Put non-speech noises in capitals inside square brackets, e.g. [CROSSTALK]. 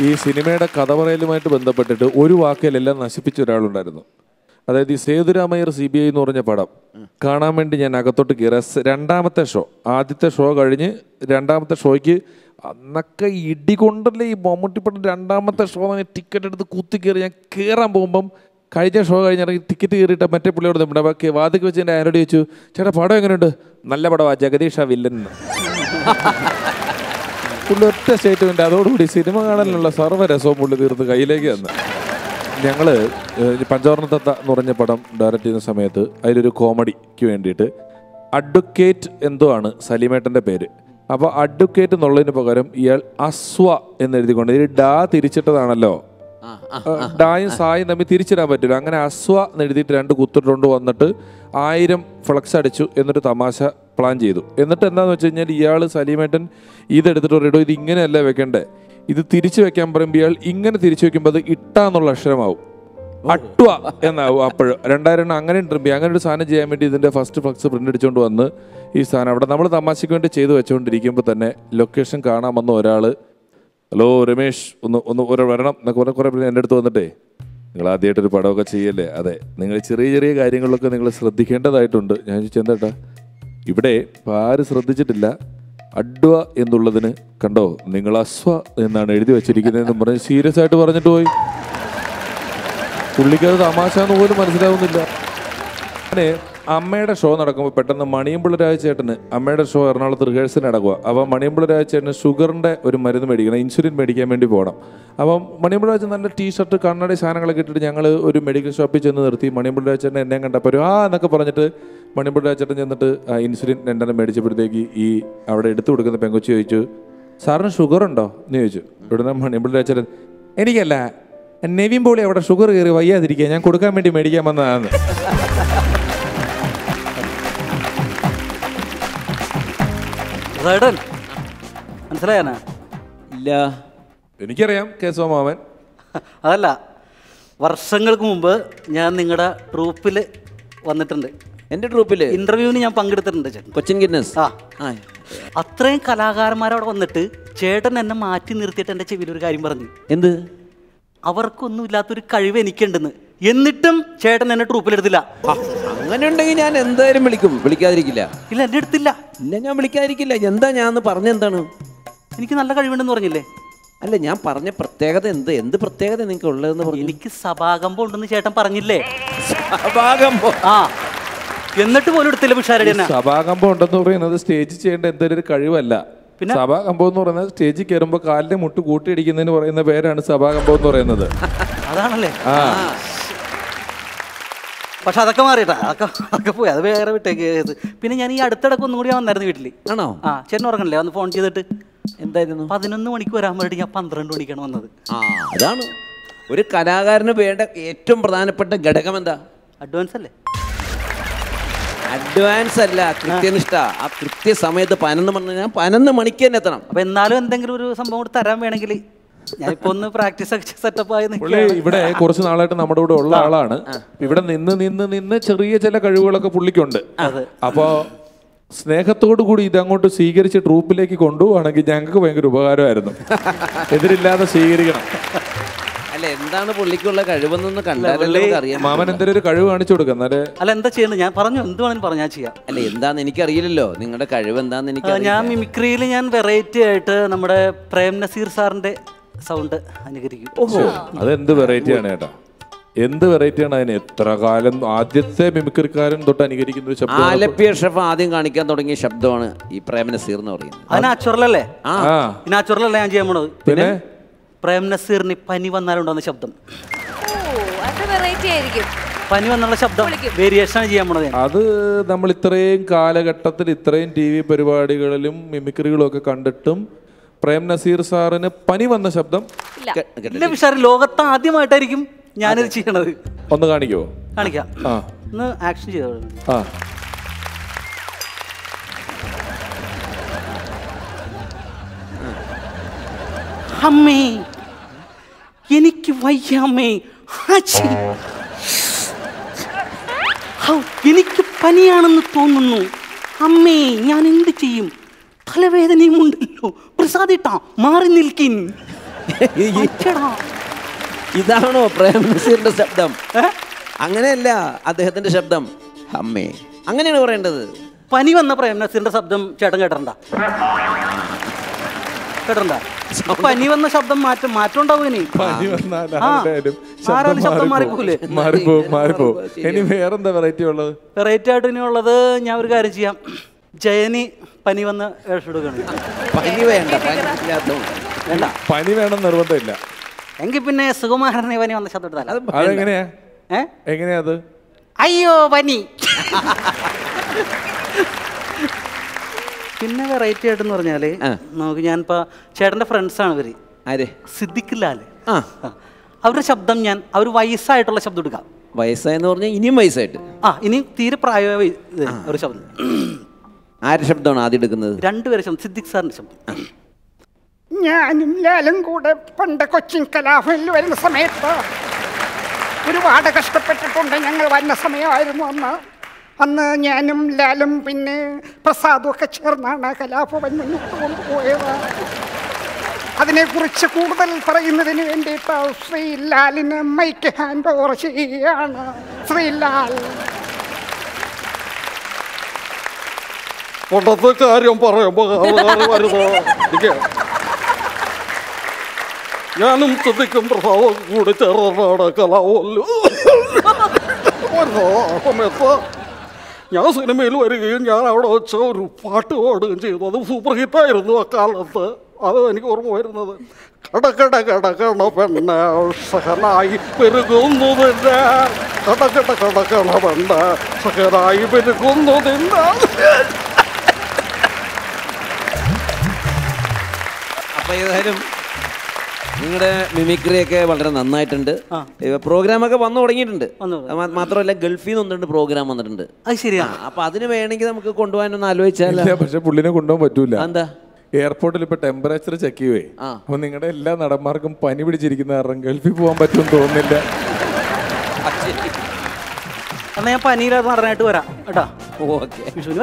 ഈ സിനിമയുടെ കഥ പറയലുമായിട്ട് ബന്ധപ്പെട്ടിട്ട് ഒരു വാക്കിലെല്ലാം നശിപ്പിച്ച ഒരാളുണ്ടായിരുന്നു. അതായത് ഈ സേതുരാമയ്യർ സി ബി ഐ എന്ന് പറഞ്ഞ പടം. കാണാൻ വേണ്ടി ഞാൻ അകത്തോട്ട് കയറി. രണ്ടാമത്തെ ഷോ ആദ്യത്തെ ഷോ കഴിഞ്ഞ് രണ്ടാമത്തെ ഷോയ്ക്ക് അന്നൊക്കെ ഇടി കൊണ്ടല്ലേ ഈ മമ്മൂട്ടിപ്പടം രണ്ടാമത്തെ ഷോ ടിക്കറ്റ് എടുത്ത് കുത്തി കയറി ഞാൻ കയറാൻ പോകുമ്പം കഴിഞ്ഞ ഷോ കഴിഞ്ഞിറങ്ങി ടിക്കറ്റ് കയറിയിട്ട് മറ്റേ പുള്ളിയോട് നമ്മുടെ ബാക്കി വാതിക്ക് വെച്ച് എന്റെ ആരോട് ചോദിച്ചു ചേട്ടാ പടം എങ്ങനെയുണ്ട്? നല്ല പടമാണ് ജഗദീഷ വില്ലൻ. എന്ന്." പുള്ളി ഒറ്റ സ്റ്റേറ്റ്മെന്റ് അതോടുകൂടി സിനിമ കാണാനുള്ള സർവ രസവും പുള്ളി തീർത്ത് കയ്യിലേക്ക് തന്നു. ഞങ്ങൾ ഏഹ്, പഞ്ചവർണ തത്ത എന്ന് പറഞ്ഞ പടം ഡയറക്റ്റ് ചെയ്യുന്ന സമയത്ത് അതിലൊരു കോമഡിക്ക് വേണ്ടിയിട്ട് അഡ്വക്കേറ്റ് എന്തോ ആണ് സലീമേട്ടന്റെ പേര്. അപ്പോൾ അഡ്വക്കേറ്റ് എന്നുള്ളതിന് പകരം ഇയാൾ അസ്വ എന്നെഴുതിക്കൊണ്ട് ഇതിൽ ഡാ തിരിച്ചിട്ടതാണല്ലോ. ഡായും സായും തമ്മിൽ തിരിച്ചിടാൻ പറ്റില്ല. അങ്ങനെ അസ്വ എന്നെഴുതിയിട്ട് രണ്ട് കുത്തിട്ടുണ്ട് വന്നിട്ട് ആയിരം ഫ്ലക്സ് അടിച്ചു എന്നൊരു തമാശ പ്ലാൻ ചെയ്തു. എന്നിട്ട് എന്താണെന്ന് വെച്ച് കഴിഞ്ഞാൽ ഇയാൾ സലീമേട്ടൻ ഇതെടുത്തിട്ട് പറയടോ ഇത് ഇങ്ങനെയല്ല വെക്കണ്ടേ. ഇത് തിരിച്ചു വെക്കാൻ പറയുമ്പോൾ ഇയാൾ ഇങ്ങനെ തിരിച്ചു വെക്കുമ്പോൾ അത് ഇട്ടാന്നുള്ള അക്ഷരമാവും. അട്ടുവ എന്നാവും അപ്പോഴും. രണ്ടായിരം എണ്ണം അങ്ങനെ ട്രിമ്പി അങ്ങനെ ഒരു സാധനം ചെയ്യാൻ വേണ്ടി ഇതിന്റെ ഫസ്റ്റ് ഫ്ലക്സ് പ്രിന്റ് അടിച്ചുകൊണ്ട് വന്ന് ഈ സാധനം അവിടെ നമ്മൾ തമാശയ്ക്ക് വേണ്ടി ചെയ്തു വെച്ചുകൊണ്ടിരിക്കുമ്പോൾ തന്നെ ലൊക്കേഷൻ കാണാൻ വന്ന ഒരാൾ ഹലോ രമേഷ് ഒന്ന് ഒന്ന് ഒരു വരണം എന്നൊക്കെ കുറെ കുറെ എന്റെ അടുത്ത് വന്നിട്ടേ നിങ്ങൾ ആദ്യമായിട്ടൊരു പടമൊക്കെ ചെയ്യല്ലേ? അതെ നിങ്ങൾ ചെറിയ ചെറിയ കാര്യങ്ങളിലൊക്കെ നിങ്ങൾ ശ്രദ്ധിക്കേണ്ടതായിട്ടുണ്ട്. ഞാൻ ചോദിച്ചു എന്താ ഇവിടെ ആരും ശ്രദ്ധിച്ചിട്ടില്ല. അഡ്വ എന്നുള്ളതിന് കണ്ടോ നിങ്ങൾ അസ്വ എന്നാണ് എഴുതി വെച്ചിരിക്കുന്നതെന്ന് പറഞ്ഞ് സീരിയസ് ആയിട്ട് പറഞ്ഞിട്ട് പോയി. പുള്ളിക്കത് തമാശ എന്ന് പോലും മനസ്സിലാവുന്നില്ല. അങ്ങനെ അമ്മയുടെ ഷോ നടക്കുമ്പോൾ പെട്ടെന്ന് മണിയമ്പിള്ള രാജചേട്ടന് അമ്മയുടെ ഷോ എറണാകുളത്ത് റിഹേഴ്സൽ നടക്കുക അപ്പോൾ മണിയമ്പിള്ള രാജചേട്ടന് ഷുഗറിന്റെ ഒരു മരുന്ന് മേടിക്കണം ഇൻസുലിൻ മേടിക്കാൻ വേണ്ടി പോകണം അപ്പം മണിയമ്പിള്ള രാജ നല്ല ടീഷർട്ട് കണ്ണട സാധനങ്ങളൊക്കെ ഇട്ടിട്ട് ഞങ്ങൾ ഒരു മെഡിക്കൽ ഷോപ്പിൽ ചെന്ന് നിർത്തി. മണിയമ്പിള്ള രാജചേട്ടൻ എന്നെ കണ്ടപ്പോൾ ആ എന്നൊക്കെ പറഞ്ഞിട്ട് മണിയമ്പിള്ള ചേട്ടൻ ചെന്നിട്ട് ആ ഇൻസുലിൻ രണ്ടെണ്ണം മേടിച്ചപ്പോഴത്തേക്ക് ഈ അവിടെ എടുത്തു കൊടുക്കുന്ന പെങ്കൊച്ചു ചോദിച്ചു സാറിന് ഷുഗർ ഉണ്ടോ? എന്ന് ചോദിച്ചു. ഇവിടുന്ന് മണിയമ്പിള്ള ചേട്ടൻ എനിക്കല്ല നെവിൻ പോളി അവിടെ ഷുഗർ കയറി വയ്യാതിരിക്കുക ഞാൻ കൊടുക്കാൻ വേണ്ടി മേടിക്കാൻ വന്നതാണ് മനസ്സിലായാനാ ഇല്ല. എനിക്കറിയാം കേസോ മാമൻ അതല്ല വർഷങ്ങൾക്ക് മുമ്പ് ഞാൻ നിങ്ങളുടെ ട്രൂപ്പിൽ വന്നിട്ടുണ്ട്. എന്റെ ട്രൂപ്പിൽ ഇന്റർവ്യൂവിന് ഞാൻ പങ്കെടുത്തിട്ടുണ്ട് ചേട്ടൻ. കൊച്ചിൻ ഗിന്നസ്. ആ. അത്രയും കലാകാരന്മാരവിടെ വന്നിട്ട് ചേട്ടൻ എന്നെ മാറ്റി നിർത്തിയിട്ട് എന്റെ ചെവിയിൽ ഒരു കാര്യം പറഞ്ഞു. എന്ത്? അവർക്കൊന്നും ഇല്ലാത്തൊരു കഴിവ് എനിക്കുണ്ടെന്ന്. എന്നിട്ടും ചേട്ടൻ എന്നെ ട്രൂപ്പിലെടുത്തില്ല. അങ്ങനെ ഉണ്ടെങ്കിൽ ഞാൻ എന്തായാലും വിളിക്കും. വിളിക്കാതിരിക്കില്ല. ഇല്ല എന്നെ എടുത്തില്ല. ഇല്ല ഞാൻ വിളിക്കാതിരിക്കില്ല. എന്താ ഞാൻ പറഞ്ഞെന്താണ് എനിക്ക് നല്ല കഴിവുണ്ടെന്ന് പറഞ്ഞില്ലേ? അല്ല ഞാൻ പറഞ്ഞ പ്രത്യേകത എന്ത്? എന്ത് പ്രത്യേകത നിങ്ങൾക്ക് ഉള്ളതെന്ന് പറഞ്ഞു? എനിക്ക് സഭാകമ്പം ഉണ്ടെന്ന് ചേട്ടൻ പറഞ്ഞില്ലേ? സഭാകമ്പം? ആ. എന്നിട്ട് പോലും എടുത്തില്ല പിഷാരടി എന്നെ. സഭാകമ്പം ഉണ്ടെന്ന് പറയുന്നത് സ്റ്റേജ് ചെയ്യേണ്ട എന്തൊരു ഒരു കഴിവല്ല. പിന്നെ? സഭാകമ്പം എന്ന് പറയുന്നത് സ്റ്റേജിൽ കയറുമ്പോൾ കാലിന്റെ മുട്ട് കൂട്ടിയിടിക്കുന്നതിന് പറയുന്ന പേരാണ് സഭാകമ്പം എന്ന് പറയുന്നത്. അതാണല്ലേ? ആ. പക്ഷെ അതൊക്കെ മാറിയിട്ടാ. അതൊക്കെ അതൊക്കെ പോയി. അത് വേറെ വിട്ടേക്ക്. പിന്നെ ഞാൻ ഈ അടുത്തിടക്ക് ഒന്നും കൂടി വന്നായിരുന്നു വീട്ടിൽ ആണോ? ആ ചേട്ടൻ ഉറങ്ങണല്ലേ? ഒന്ന് ഫോൺ ചെയ്തിട്ട് എന്തായിരുന്നു? പതിനൊന്ന് മണിക്ക് വരാൻ വേണ്ടി ഞാൻ പന്ത്രണ്ട് മണിക്കാണ് വന്നത്. ആ അതാണ്. ഒരു കലാകാരന് വേണ്ട ഏറ്റവും പ്രധാനപ്പെട്ട ഘടകം എന്താ അഡ്വാൻസ് അല്ലേ? അഡ്വാൻസ് അല്ല കൃത്യനിഷ്ഠ. ആ കൃത്യസമയത്ത് പതിനൊന്ന് മണി ഞാൻ പതിനൊന്ന് മണിക്ക് തന്നെ എത്തണം. അപ്പൊ എന്നാലും എന്തെങ്കിലും ഒരു സംഭവം കൂടി തരാൻ വേണമെങ്കിൽ ഞാനിപ്പോ ഒന്ന് പ്രാക്ടീസ് ഒക്കെ സെറ്റപ്പ് ആയി പുള്ളി ഇവിടെ കുറച്ച് നാളായിട്ട് നമ്മുടെ കൂടെ ഉള്ള ആളാണ്. ഇവിടെ നിന്ന് നിന്ന് നിന്ന് ചെറിയ ചില കഴിവുകളൊക്കെ പുള്ളിക്കുണ്ട്. അപ്പോ സ്നേഹത്തോടു കൂടി ഇതങ്ങോട്ട് സ്വീകരിച്ച് ട്രൂപ്പിലേക്ക് കൊണ്ടുപോവാണെങ്കിൽ ഞങ്ങൾക്ക് ഭയങ്കര ഉപകാരമായിരുന്നു. [LAUGHS] എതിരില്ലാതെ സ്വീകരിക്കണം. അല്ല എന്താണ് പുള്ളിക്കുള്ള കഴിവെന്നൊന്ന് കണ്ടാലല്ലേ അറിയാം മാമൻ എന്തെങ്കിലും ഒരു കഴിവ് കാണിച്ചു കൊടുക്കാം എന്നാലേ അല്ല എന്താ ചെയ്യുന്നത് ഞാൻ പറഞ്ഞു എന്ത് വേണമെങ്കിലും പറഞ്ഞു ഞാൻ ചെയ്യാം. അല്ല എന്താന്ന് എനിക്കറിയില്ലല്ലോ. നിങ്ങളുടെ കഴിവ് എന്താന്ന് എനിക്ക് ഞാൻ മിമിക്രിയിൽ ഞാൻ വെറൈറ്റി ആയിട്ട് നമ്മുടെ പ്രേം നസീർ സാറിന്റെ സൗണ്ട് അനുകരിക്കും. ഓഹോ അതെന്ത് വെറൈറ്റി ആണ് ചേട്ടാ എന്ത് വെറൈറ്റി ആണ് അതിന്? എത്ര കാലം ആദ്യത്തെ മിമിക്രിക്കാരൻ തൊട്ട് അനുകരിക്കുന്ന ഒരു ശബ്ദം ആലപ്പിയ ഷെഫ് ആദ്യം കാണിക്കാൻ തുടങ്ങിയ ശബ്ദമാണ് ഈ പ്രേമനസീർ എന്ന് പറയുന്നത്. അത് നാച്ചുറൽ അല്ലേ? ആ. ആ. നാച്ചുറൽ അല്ലേ ഞാൻ ചെയ്യാൻ പോണത്. പിന്നെ? പ്രേം നസീറിന് പനി വന്നാലുണ്ടാകുന്ന ശബ്ദം. ഓ അത് വെറൈറ്റി ആയിരിക്കും. പനി വന്നുള്ള ശബ്ദം വേരിയേഷൻ ആണ് ചെയ്യാൻ പോണത്. അത് നമ്മൾ ഇത്രയും കാലഘട്ടത്തിൽ ഇത്രയും ടി വി പരിപാടികളിലും മിമിക്രികളും ഒക്കെ കണ്ടിട്ടും പ്രേം നസീർ സാറിന് പനി വന്ന ശബ്ദം വിഷാര ലോകത്ത് ആദ്യമായിട്ടായിരിക്കും ഞാനിത് ചെയ്യണത്. ഒന്ന് കാണിക്കോ കാണിക്കാം. ആ. ഒന്ന് ആക്ഷൻ ചെയ്തോ? ആ. അമ്മേ എനിക്ക് വയ്യാമേ ഹാച്ചി. എനിക്ക് പനിയാണെന്ന് തോന്നുന്നു. അമ്മേ ഞാൻ എന്ത് ചെയ്യും? തലവേദനയും ഉണ്ടല്ലോ. പ്രസാദിട്ടാ മാറി നിൽക്കിൻ. ഇതാണോ പ്രേംനസീറിന്റെ ശബ്ദം? അങ്ങനെയല്ല അദ്ദേഹത്തിന്റെ ശബ്ദം. അമ്മേ അങ്ങനെയാണ് പറയേണ്ടത്. പനി വന്ന പ്രേംനസീറിന്റെ ശബ്ദം ചേട്ടൻ കേട്ടിട്ടുണ്ട. കേട്ടിട്ടുണ്ട പനി വന്ന ശബ്ദം മാറ്റം മാറ്റം ഉണ്ടാവും ഇനി പനി വന്നാൽ ആ. ആരുടെയായാലും ആരായാലും ശബ്ദം മാറിപ്പോകൂലേ? മാറിപ്പോ മാറിപ്പോ ഇനി വേറെന്താ വെറൈറ്റി ഉള്ളത്? വെറൈറ്റി ആയിട്ട് ഇനിയുള്ളത് ഞാൻ ഒരു കാര്യം ചെയ്യാം. ജയനി പനി വന്ന് എടുക്കുകയാണ്. പനി വേണ്ട വേണ്ട. പനി വേണം നിർബന്ധമില്ല. എങ്കിൽ പിന്നെ സുകുമാരനെ പനി വന്ന ശബ്ദം അതെങ്ങനെയാ? ഏ? എങ്ങനെയാ അത്? അയ്യോ പനി. [LAUGHS] പിന്നെ വെറൈറ്റി ആയിട്ടെന്ന് പറഞ്ഞാൽ. നമുക്ക് ഞാനിപ്പോ ചേട്ടന്റെ ഫ്രണ്ട്സാണ് ആണ് ആരെ? സിദ്ദിഖ് ലാൽ ആ. അവരുടെ ശബ്ദം ഞാൻ അവർ വയസ്സായിട്ടുള്ള ശബ്ദം എടുക്കാം വയസ്സായെന്ന് പറഞ്ഞാൽ ഇനിയും വയസ്സായിട്ട്. ആ ഇനി തീരെ പ്രായമായ ഒരു ശബ്ദം. ആരുടെ ശബ്ദമാണ് ആദ്യം എടുക്കുന്നത്? രണ്ടുപേരെ ശബ്ദം സിദ്ദിഖ് സാറിന്റെ ശബ്ദം. ഞാനും ലാലും കൂടെ പണ്ട് കൊച്ചിൻ കലാഭവനിൽ വരുന്ന സമയത്ത് ഒരുപാട് കഷ്ടപ്പെട്ടിട്ടുണ്ട് ഞങ്ങൾ വരുന്ന സമയമായിരുന്നു അന്ന്. അന്ന് ഞാനും ലാലും പിന്നെ പ്രസാദും ഒക്കെ ചേർന്നാണ് കലാഭവൻ മുന്നോട്ട് കൊണ്ടുപോയത്. അതിനെക്കുറിച്ച് കൂടുതൽ പറയുന്നതിന് വേണ്ടിയിട്ട് ശ്രീ ലാലിന് മൈക്ക് ഹാൻഡ് ഓവർ ചെയ്യുകയാണ്. ശ്രീ ലാൽ. പണ്ടത്തെ കാര്യം പറയുമ്പോ ആൾക്കാര് വരുന്നു എനിക്ക് ഞാനും ശ്രദ്ധിക്കും പ്രഭാവം കൂടി ചേർന്നാണ് കലാവല്ലോ വരുന്നു [LAUGHS] ആ സമയത്ത് ഞാൻ സിനിമയിൽ വരികയും ഞാൻ അവിടെ വെച്ച് ഒരു പാട്ട് പാടുകയും ചെയ്തു. അത് സൂപ്പർ ഹിറ്റായിരുന്നു അക്കാലത്ത് കാലത്ത്. അത് എനിക്ക് ഓർമ്മ വരുന്നത്. കടകട കടകണ പെണ്ണ സഹനായി പെരുകുന്നതിന്റെ കടകട കടകണ പെണ്ണ സഹനായി പെരുകുന്നു അപ്പൊ ഏതായാലും നിങ്ങളുടെ മിമിക്രി ഒക്കെ വളരെ നന്നായിട്ടുണ്ട്. പ്രോഗ്രാമൊക്കെ വന്നു തുടങ്ങിയിട്ടുണ്ട്. മാത്രമല്ല ഗൾഫിൽ നിന്ന് ഒന്നുണ്ട് പ്രോഗ്രാം വന്നിട്ടുണ്ട്. അത് ശരിയാ. ആ, അപ്പൊ അതിന് വേണമെങ്കിൽ നമുക്ക് കൊണ്ടുപോകാനൊന്ന് ആലോചിച്ചാൽ ഇല്ല പക്ഷെ പുള്ളിനെ കൊണ്ടുപോകാൻ പറ്റൂല. എന്താ എയർപോർട്ടിൽ ഇപ്പൊ ടെമ്പറേച്ചർ ചെക്ക് ചെയ്യേ. അപ്പൊ നിങ്ങളുടെ എല്ലാ നടന്മാർക്കും പനി പിടിച്ചിരിക്കുന്ന കാരണം ഗൾഫിൽ പോകാൻ പറ്റും തോന്നുന്നില്ല. എന്നാ ഞാൻ പനിയിലായിട്ട് നടനായിട്ട് വരാം. കേട്ടാ? ഓക്കെ. വിഷുവിന്